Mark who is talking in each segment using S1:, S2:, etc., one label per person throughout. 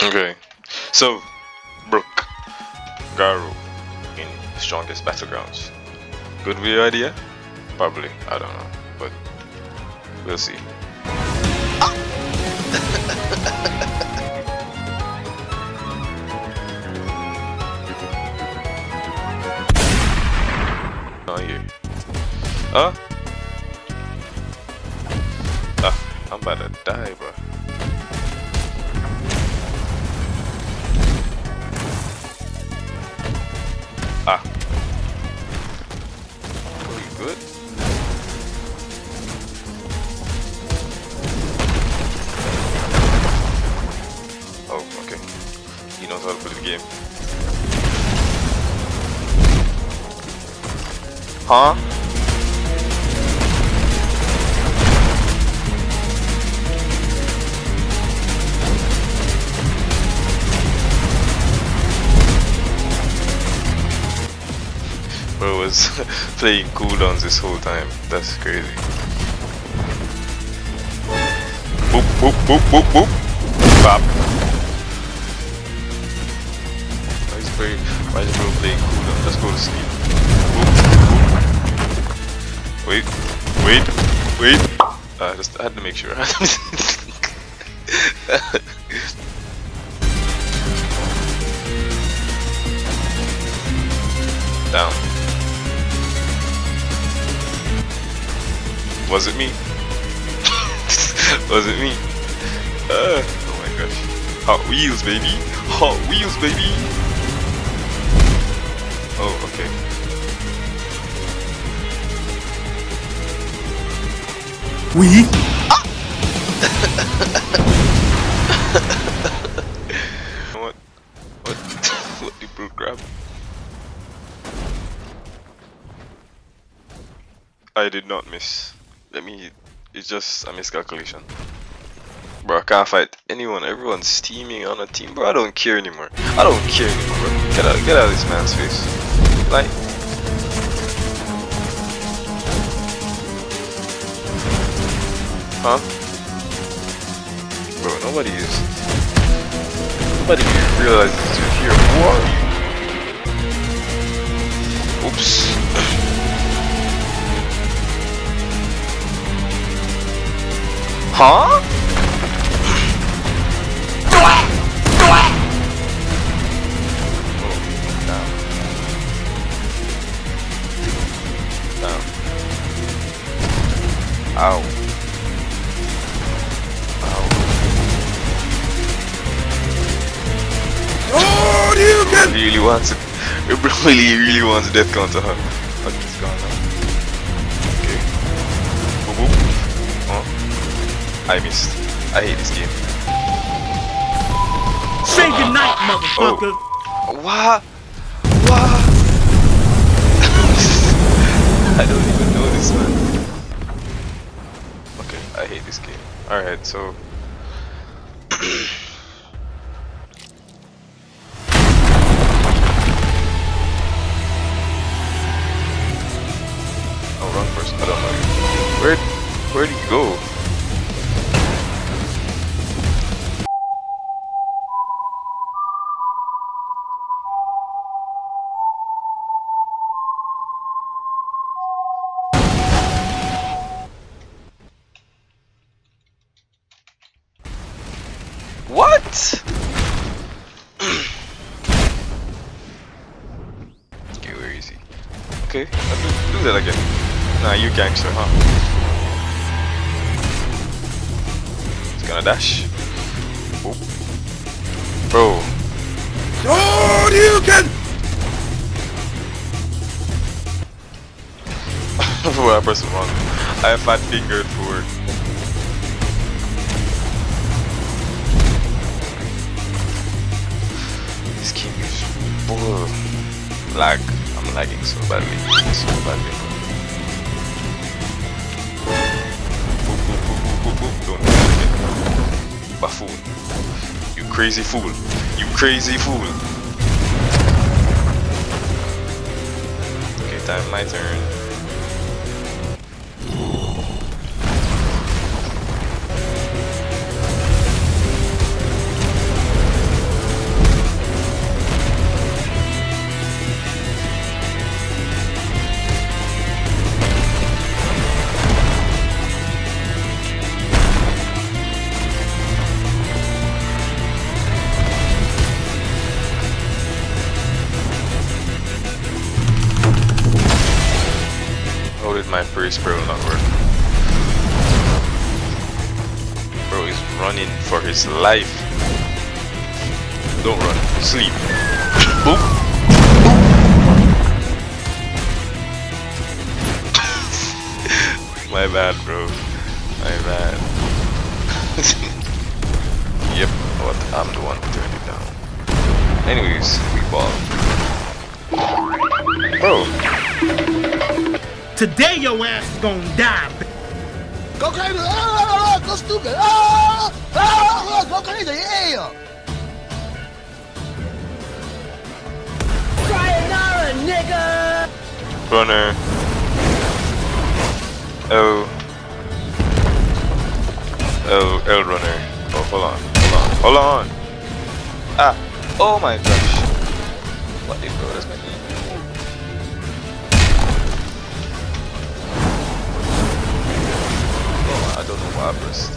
S1: Okay, so Brook Garou in Strongest Battlegrounds. Good video idea? Probably, I don't know, but we'll see. Not here. Huh? Ah, I'm about to die, bro. Good? Oh, okay. He knows how to play the game. Huh? Was playing cooldowns this whole time. That's crazy. Boop, boop, boop, boop, boop. Bop. Why is bro, why is bro playing cooldown? Let's go to sleep. Boop, boop. Wait, wait, wait. Uh, just I had to make sure. Down. Was it me? Was it me? Uh, oh my gosh. Hot Wheels, baby. Hot Wheels, baby. Oh, okay.
S2: We?
S1: Know what? What? what did Brute grab? I did not miss. Let me. It's just a miscalculation. Bro, I can't fight anyone. Everyone's steaming on a team. Bro, I don't care anymore. I don't care anymore, bro. Get out, get out of this man's face. Like. Huh? Bro, nobody is. Nobody realizes you're here. Who are you? Oops. Huh? Ow. Ow.
S2: Oh, you can!
S1: Oh. Really wants it. Really, really wants death counter, huh? I missed. I hate this game.
S2: Say goodnight, motherfucker! Oh.
S1: What? What? I don't even know this man. Okay, I hate this game. Alright, so. oh, wrong person. I don't know. Where, where'd he go? What? okay, where is he? Okay, let's do, do that again. Nah, you gangster, huh? He's gonna dash. Oh. Bro.
S2: Oh, you can!
S1: well, I pressed it wrong. I have fat fingered forward. Bull. Lag. I'm lagging so badly. So badly. Don't do. Buffoon. You crazy fool. You crazy fool. Okay, time my turn. Free spray will not work. Bro, he's running for his life. Don't run. Sleep. Boop. My bad, bro. My bad. yep, what? I'm the one turned it down. Anyways, we ball. Bro,
S2: Today your ass is gonna die.
S3: Go crazy! Ah, go stupid! Ah, ah, go crazy! Yeah! Sayonara, nigga!
S1: runner. Oh. Oh, L runner. Oh, hold on. Hold on. Hold on. Ah. Oh my gosh. What the bro? That's my name. I don't know why I pressed.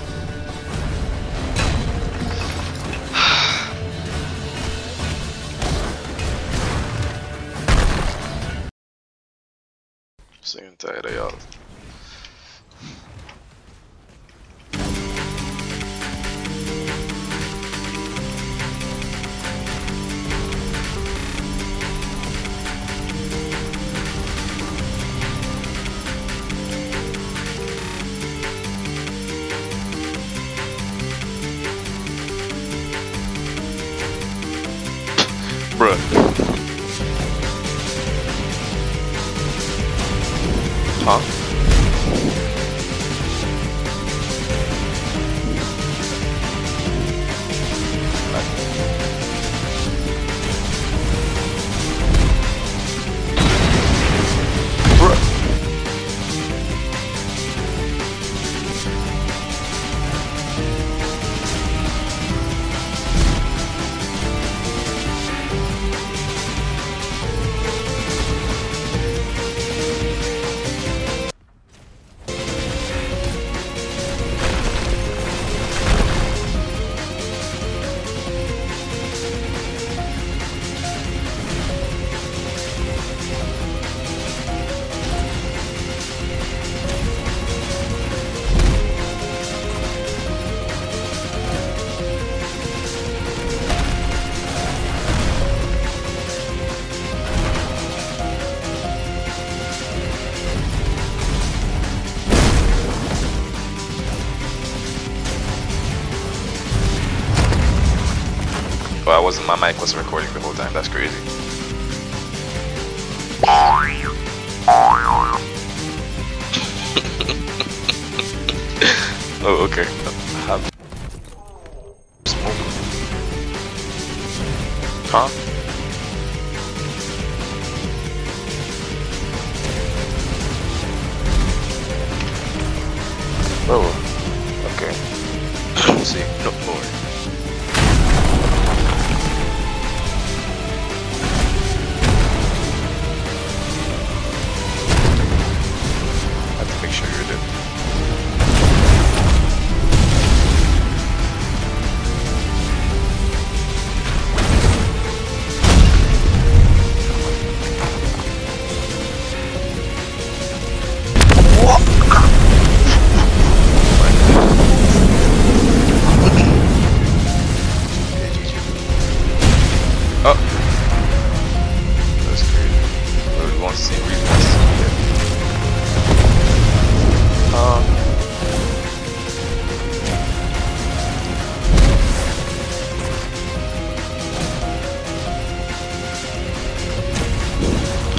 S1: Sick and tired Huh? Well, I wasn't. My mic wasn't recording the whole time. That's crazy. oh, okay. Huh?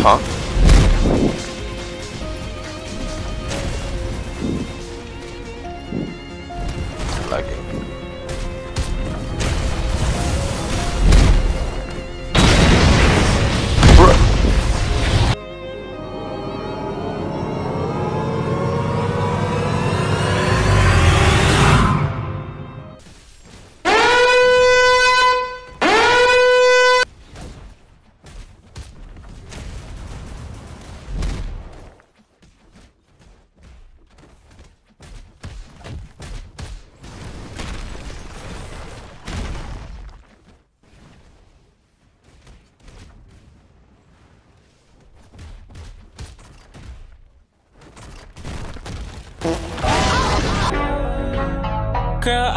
S1: Huh?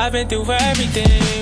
S4: I've been through everything